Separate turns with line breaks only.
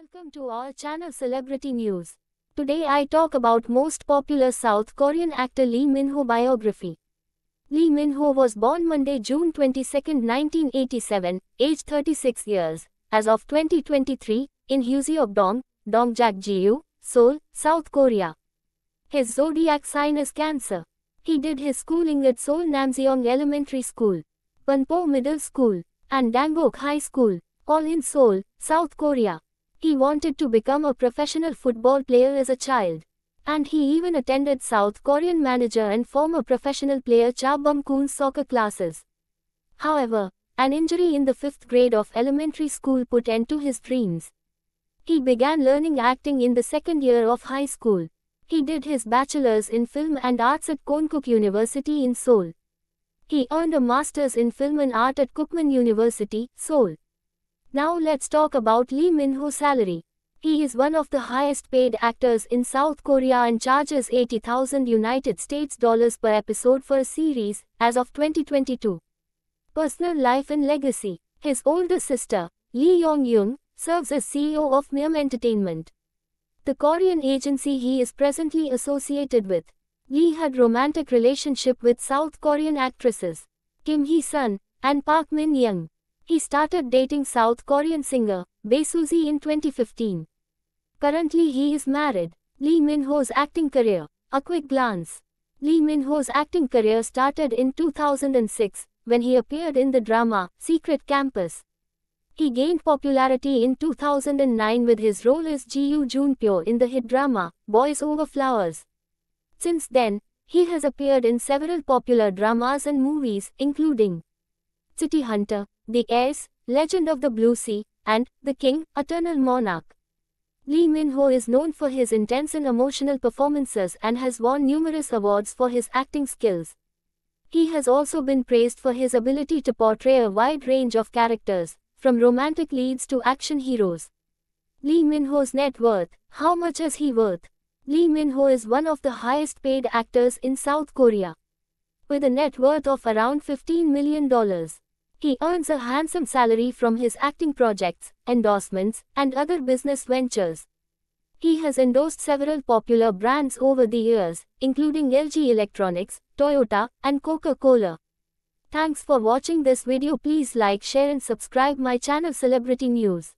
Welcome to our channel Celebrity News. Today I talk about most popular South Korean actor Lee Min-ho biography. Lee Min-ho was born Monday, June 22, 1987, age 36 years, as of 2023, in Heuseopdong, Dongjak-jiu, Seoul, South Korea. His zodiac sign is Cancer. He did his schooling at Seoul Namseong Elementary School, Bunpo Middle School, and Dangok High School, all in Seoul, South Korea. He wanted to become a professional football player as a child. And he even attended South Korean manager and former professional player Cha Bum Koon's soccer classes. However, an injury in the fifth grade of elementary school put an end to his dreams. He began learning acting in the second year of high school. He did his bachelor's in film and arts at Konkuk University in Seoul. He earned a master's in film and art at Kookmin University, Seoul. Now let's talk about Lee Min-ho's salary. He is one of the highest paid actors in South Korea and charges 80,000 United States dollars per episode for a series, as of 2022. Personal life and legacy. His older sister, Lee Yong-young, serves as CEO of Mium Entertainment. The Korean agency he is presently associated with. Lee had romantic relationship with South Korean actresses Kim Hee-sun and Park Min-young. He started dating South Korean singer Bae Suzy in 2015. Currently he is married. Lee Min-ho's acting career. A quick glance. Lee Min-ho's acting career started in 2006 when he appeared in the drama Secret Campus. He gained popularity in 2009 with his role as Ji-Yoo Junpyo in the hit drama Boys Over Flowers. Since then, he has appeared in several popular dramas and movies, including City Hunter, The Heirs, Legend of the Blue Sea, and The King, Eternal Monarch. Lee Min-ho is known for his intense and emotional performances and has won numerous awards for his acting skills. He has also been praised for his ability to portray a wide range of characters, from romantic leads to action heroes. Lee Min-ho's net worth, how much is he worth? Lee Min-ho is one of the highest paid actors in South Korea. With a net worth of around $15 million. He earns a handsome salary from his acting projects, endorsements, and other business ventures. He has endorsed several popular brands over the years, including LG Electronics, Toyota, and Coca-Cola. Thanks for watching this video please like share and subscribe my channel Celebrity News.